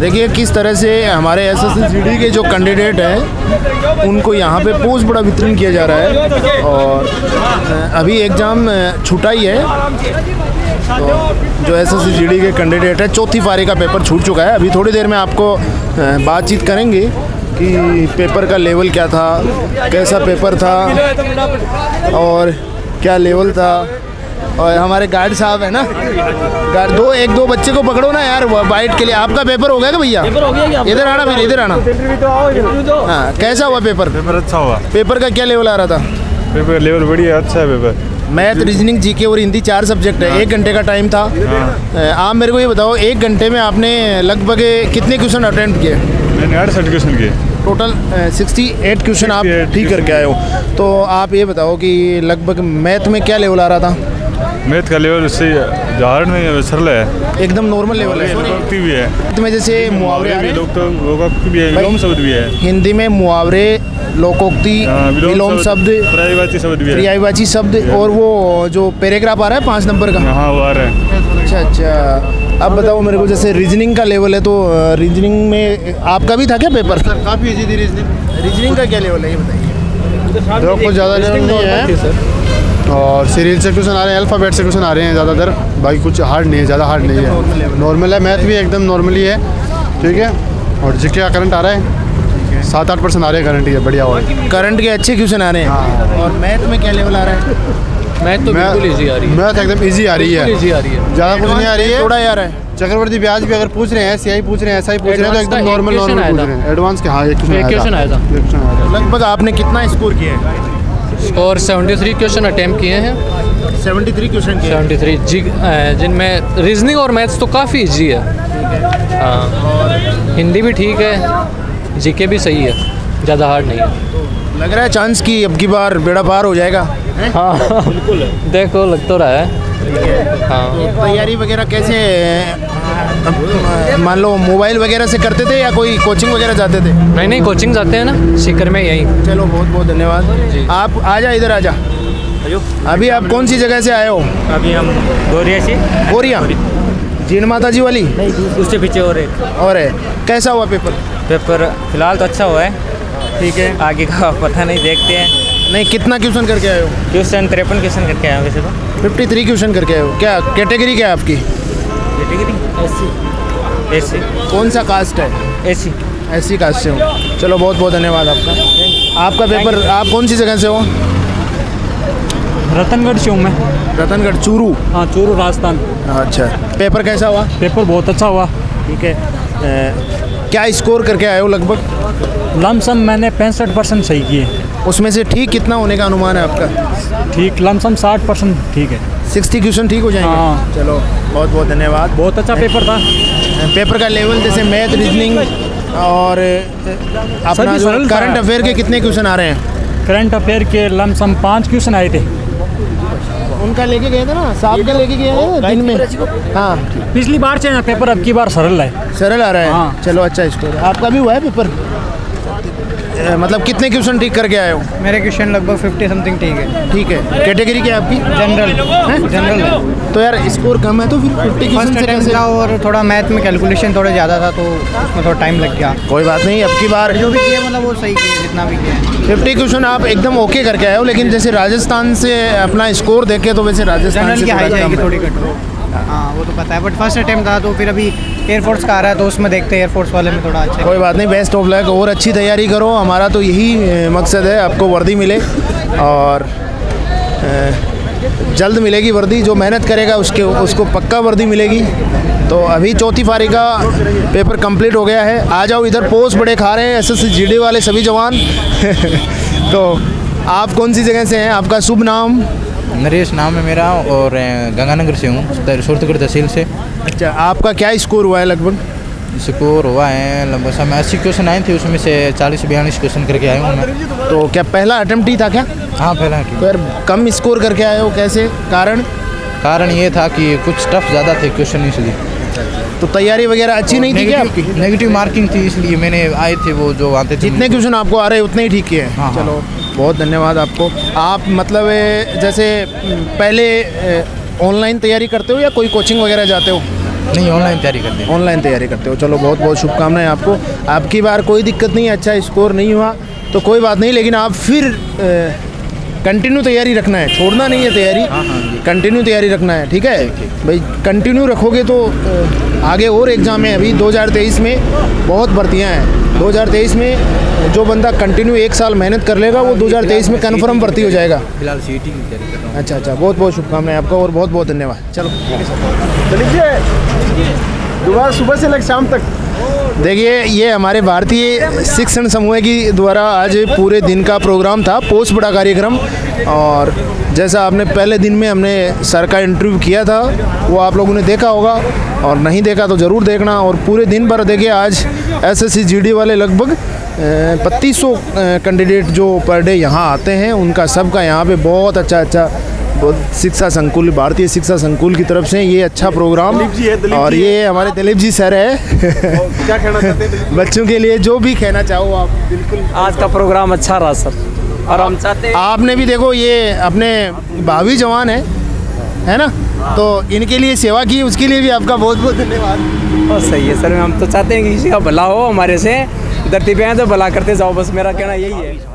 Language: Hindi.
देखिए किस तरह से हमारे एस एस के जो कैंडिडेट हैं, उनको यहाँ पे पोस्ट बड़ा वितरण किया जा रहा है और अभी एग्ज़ाम छूटा ही है। तो जो एस एस के कैंडिडेट है, चौथी पारी का पेपर छूट चुका है। अभी थोड़ी देर में आपको बातचीत करेंगे कि पेपर का लेवल क्या था, कैसा पेपर था और क्या लेवल था। और हमारे गार्ड साहब है ना? गार्ड दो एक दो बच्चे को पकड़ो ना यार वाइट के लिए। आपका पेपर हो गया क्या भैया? इधर आना फिर इधर आना। हाँ कैसा हुआ पेपर पेपर अच्छा हुआ। पेपर का क्या लेवल आ रहा था? पेपर लेवल बढ़िया अच्छा है पेपर मैथ रीजनिंग जीके और हिंदी चार सब्जेक्ट है। एक घंटे का टाइम था। आप मेरे को ये बताओ एक घंटे में आपने लगभग कितने क्वेश्चन अटेम्प्ट किए? मैंने आठ सर्टिफिकेशन किए। टोटल सिक्सटी एट क्वेश्चन आप ठीक करके आए हो। तो आप ये बताओ कि लगभग मैथ में क्या लेवल आ रहा था? मैथ का लेवल उससे हार्ड नहीं है सरल है। एकदम नॉर्मल लेवल है। लोकोक्ति भी है। में जैसे मुहावरे भी रहे हैं। लोक तो लोकोक्ति भी है विलोम शब्द भी है। हिंदी में मुहावरे लोकोक्ति हाँ, विलोम शब्द पर्यायवाची शब्द भी है। पर्यायवाची शब्द और वो जो पैराग्राफ आ रहा है पाँच नंबर का। हाँ वो आ रहा है। अच्छा अच्छा। अब बताओ मेरे को जैसे रीजनिंग का लेवल है तो रीजनिंग में आपका भी था क्या पेपर सर काफ़ी इजी थी रीजनिंग रीजनिंग का क्या लेवल है ये बताइए। कुछ ज़्यादा लेवल नहीं है। और सीरियल से क्वेश्चन आ रहे हैं अल्फ़ाबेट से क्वेश्चन आ रहे हैं ज़्यादातर। बाकी कुछ हार्ड नहीं है ज़्यादा हार्ड नहीं है। नॉर्मल है मैथ भी एकदम नॉर्मली है ठीक है? और जीके का करंट आ रहा है? सात आठ परसेंट आ रहे हैं करंट ये बढ़िया और करंट के अच्छे क्वेश्चन आ रहे हैं। और मैथ में क्या लेवल आ रहा है? मैथ तो बिल्कुल इजी आ रही है। मैथ एकदम ईजी आ रही है। इजी आ रही है। ज़्यादा कुछ नहीं आ रही है। थोड़ा रहा है। चक्रवर्ती ब्याज भी अगर पूछ रहे हैं सीआई पूछ रहे हैं ऐसा ही पूछ रहे हैं तो एकदम नॉर्मल नॉर्मल पूछ रहे हैं। एडवांस के हाँ। एक क्वेश्चन आया था। लगभग आपने कितना स्कोर किया है? स्कोर 73 क्वेश्चन अटेम्प्ट किए हैं। 73 क्वेश्चन किया 73 जी जिनमें रीजनिंग और मैथ्स तो काफ़ी इजी है। हाँ हिंदी भी ठीक है जीके भी सही है ज़्यादा हार्ड नहीं है। लग रहा है चांस कि अब की बार बेड़ा पार हो जाएगा। हाँ? बिल्कुल देखो लग तो रहा है। हाँ। तैयारी वगैरह कैसे मान लो मोबाइल वगैरह से करते थे या कोई कोचिंग वगैरह जाते थे? नहीं नहीं कोचिंग जाते हैं ना सीकर में यही। चलो बहुत बहुत धन्यवाद। आप आ जा इधर आ जा अभी आप कौन सी जगह से आए हो? अभी हम गोरिया से। गोरिया? जीन माता जी वाली? नहीं उससे पीछे और एक। और है। कैसा हुआ पेपर पेपर फ़िलहाल तो अच्छा हुआ है। ठीक है। आगे का पता नहीं देखते हैं। नहीं कितना क्वेश्चन करके आए हो? क्वेश्चन तिरपन क्वेश्चन करके आया हूँ वैसे तो। 53 क्वेश्चन करके आए हो। क्या कैटेगरी क्या है आपकी? एस। सी कौन सा कास्ट है? एस। सी ऐसी कास्ट से हूँ। चलो बहुत बहुत धन्यवाद आपका। आपका पेपर आप कौन सी जगह से हो? रतनगढ़ से हूँ मैं। रतनगढ़ चूरू? हाँ चूरू राजस्थान। अच्छा। पेपर कैसा हुआ? पेपर बहुत अच्छा हुआ। ठीक है। क्या स्कोर करके आए हो लगभग? लमसम मैंने पैंसठ परसेंट सही किए। उसमें से ठीक कितना होने का अनुमान है आपका? ठीक लमसम साठ परसेंट ठीक है। सिक्सटी क्वेश्चन ठीक हो जाएँगे। हाँ। चलो बहुत बहुत धन्यवाद। बहुत अच्छा पेपर था। पेपर का लेवल जैसे मैथ रीजनिंग और अपना करंट अफेयर के कितने क्वेश्चन आ रहे हैं? करंट अफेयर के लमसम पाँच क्वेश्चन आए थे। उनका लेके गए थे ना? साहब का लेके गए हैं दिन में? हाँ। पिछली बार से पेपर अब की बार सरल है। सरल आ रहा है। हाँ। चलो अच्छा स्कोर आपका भी हुआ है पेपर मतलब कितने क्वेश्चन ठीक करके आए हो? मेरे क्वेश्चन लगभग फिफ्टी समथिंग ठीक है। ठीक है। कैटेगरी क्या है आपकी? जनरल जनरल तो यार स्कोर कम है तो फिर फिफ्टी क्वेश्चन फ़र्स्ट से कैसे? था और थोड़ा मैथ में कैलकुलेशन थोड़ा ज़्यादा था तो उसमें थोड़ा टाइम लग गया। कोई बात नहीं अब की बार जो भी किया मतलब वो सही किया जितना भी किया फिफ्टी क्वेश्चन आप एकदम ओके करके आए हो लेकिन जैसे राजस्थान से अपना स्कोर देखे तो वैसे राजस्थान से थोड़ी कट हाँ। वो तो पता है बट फ़र्स्ट अटेम्प्ट था तो फिर अभी एयरफोर्स का आ रहा है तो उसमें देखते हैं एयरफोर्स वाले में थोड़ा अच्छा। कोई बात नहीं बेस्ट ऑफ़ लक और अच्छी तैयारी करो हमारा तो यही मकसद है आपको वर्दी मिले और जल्द मिलेगी वर्दी जो मेहनत करेगा उसके उसको पक्का वर्दी मिलेगी। तो अभी चौथी पारी का पेपर कंप्लीट हो गया है। आ जाओ इधर पोस्ट बड़े खा रहे हैं एस एस वाले सभी जवान। तो आप कौन सी जगह से हैं? आपका शुभ नाम? नरेश नाम है मेरा और गंगानगर से हूँ सूरतगढ़ तहसील से। अच्छा आपका क्या स्कोर हुआ है लगभग? स्कोर हुआ है लगभग समय अस्सी क्वेश्चन आए थे उसमें से चालीस बयालीस क्वेश्चन करके आया हूँ मैं। तो क्या पहला अटेम्प्ट ही था क्या? हाँ पहला तो यार कम स्कोर करके आए हो कैसे? कारण? कारण ये था कि कुछ टफ ज़्यादा थे क्वेश्चन इसलिए। तो तैयारी वगैरह अच्छी नहीं थी क्या आपकी? नेगेटिव मार्किंग थी इसलिए मैंने आए थे वो जो आते थे जितने क्वेश्चन आपको आ रहे उतने ही ठीक किए हैं। हाँ, हाँ। चलो। बहुत धन्यवाद आपको। आप मतलब जैसे पहले ऑनलाइन तैयारी करते हो या कोई कोचिंग वगैरह जाते हो? नहीं ऑनलाइन तैयारी करते हैं। ऑनलाइन तैयारी करते हो। चलो बहुत बहुत शुभकामनाएँ आपको। आपकी बार कोई दिक्कत नहीं अच्छा स्कोर नहीं हुआ तो कोई बात नहीं लेकिन आप फिर कंटिन्यू तैयारी रखना है छोड़ना नहीं है तैयारी कंटिन्यू तैयारी रखना है ठीक है? भाई कंटिन्यू रखोगे तो आगे और एग्ज़ाम है अभी 2023 में बहुत भर्तियाँ हैं। 2023 में जो बंदा कंटिन्यू एक साल मेहनत कर लेगा वो 2023 में कन्फर्म भर्ती हो जाएगा। फ़िलहाल सी की तैयारी कर रहा हूँ। अच्छा अच्छा बहुत बहुत शुभकामनाएँ आपका और बहुत बहुत धन्यवाद। चलो। चलिए। दोबारा सुबह से लग शाम तक। देखिए, ये हमारे भारतीय शिक्षण समूह की द्वारा आज पूरे दिन का प्रोग्राम था, पोस्ट बड़ा कार्यक्रम। और जैसा आपने पहले दिन में हमने सर का इंटरव्यू किया था, वो आप लोगों ने देखा होगा। और नहीं देखा तो ज़रूर देखना। और पूरे दिन भर देखिए, आज एस एस वाले लगभग पच्चीस सौ कैंडिडेट जो पर डे यहाँ आते हैं, उनका सबका यहाँ पे बहुत अच्छा अच्छा शिक्षा संकुल भारतीय शिक्षा संकुल की तरफ़ से ये अच्छा प्रोग्राम और ये हमारे दिलीप जी सर है। क्या कहना चाहते हैं बच्चों के लिए जो भी कहना चाहो आप। बिल्कुल। आज का प्रोग्राम अच्छा रहा सर। और हम चाहते हैं आपने भी देखो ये अपने भावी जवान है है ना? तो इनके लिए सेवा की उसके लिए भी आपका बहुत बहुत धन्यवाद। बहुत सही है सर हम तो चाहते हैं कि किसी का भला हो हमारे से। धरती पे हैं तो भला करते जाओ बस मेरा कहना यही है।